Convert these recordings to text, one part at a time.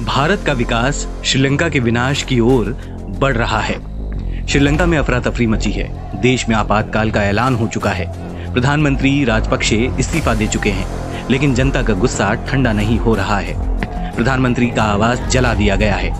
भारत का विकास श्रीलंका के विनाश की ओर बढ़ रहा है। श्रीलंका में अफरा तफरी मची है। देश में आपातकाल का ऐलान हो चुका है। प्रधानमंत्री राजपक्षे इस्तीफा दे चुके हैं, लेकिन जनता का गुस्सा ठंडा नहीं हो रहा है। प्रधानमंत्री का आवास जला दिया गया है।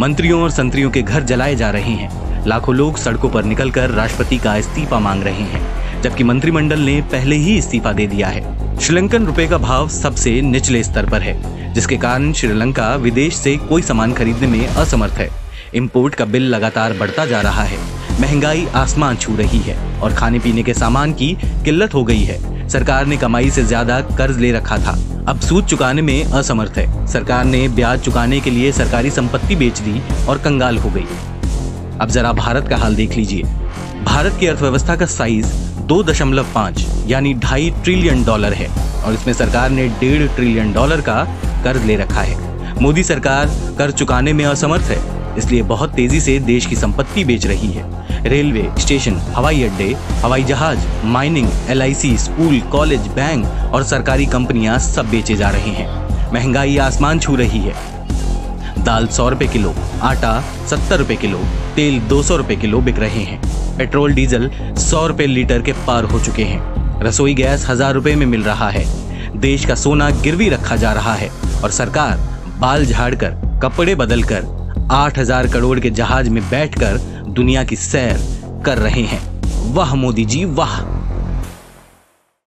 मंत्रियों और संतरियों के घर जलाए जा रहे हैं। लाखों लोग सड़कों पर निकलकर राष्ट्रपति का इस्तीफा मांग रहे हैं, जबकि मंत्रिमंडल ने पहले ही इस्तीफा दे दिया है। श्रीलंकन रुपए का भाव सबसे निचले स्तर पर है, जिसके कारण श्रीलंका विदेश से कोई सामान खरीदने में असमर्थ है। इम्पोर्ट का बिल लगातार बढ़ता जा रहा है। महँगाई आसमान छू रही है और खाने पीने के सामान की किल्लत हो गई है। सरकार ने कमाई से ज़्यादा कर्ज ले रखा था। अब सूद चुकाने में असमर्थ है। सरकार ने ब्याज चुकाने के लिए सरकारी संपत्ति बेच दी और कंगाल हो गई। अब जरा भारत का हाल देख लीजिए। भारत की अर्थव्यवस्था का साइज़ दो दशमलव पाँच, यानी ढाई ट्रिलियन डॉलर है, और इसमें सरकार ने डेढ़ ट्रिलियन डॉलर का कर्ज ले रखा है। मोदी सरकार कर चुकाने में असमर्थ है, इसलिए बहुत तेज़ी से देश की संपत्ति बेच रही है। रेलवे, स्टेशन, हवाई अड्डे, हवाई जहाज़, mining LIC school, college, bank और सरकारी कंपनियाँ सब बेचे जा रहे हैं। महँगाई आसमान छू रही है। दाल सौ रुपए किलो, आटा सत्तर रुपए किलो, तेल दो सौ रुपए किलो बिक रहे हैं। पेट्रोल, डीजल सौ रुपए लीटर के पार हो चुके हैं। रसोई गैस हज़ार रुपए में मिल रहा है। देश का सोना गिरवी रखा जा रहा है और सरकार बाल झाड़कर, कपड़े बदलकर, आठ हज़ार करोड़ के जहाज़ में बैठकर दुनिया की सैर कर रहे हैं। वाह मोदी जी, वाह!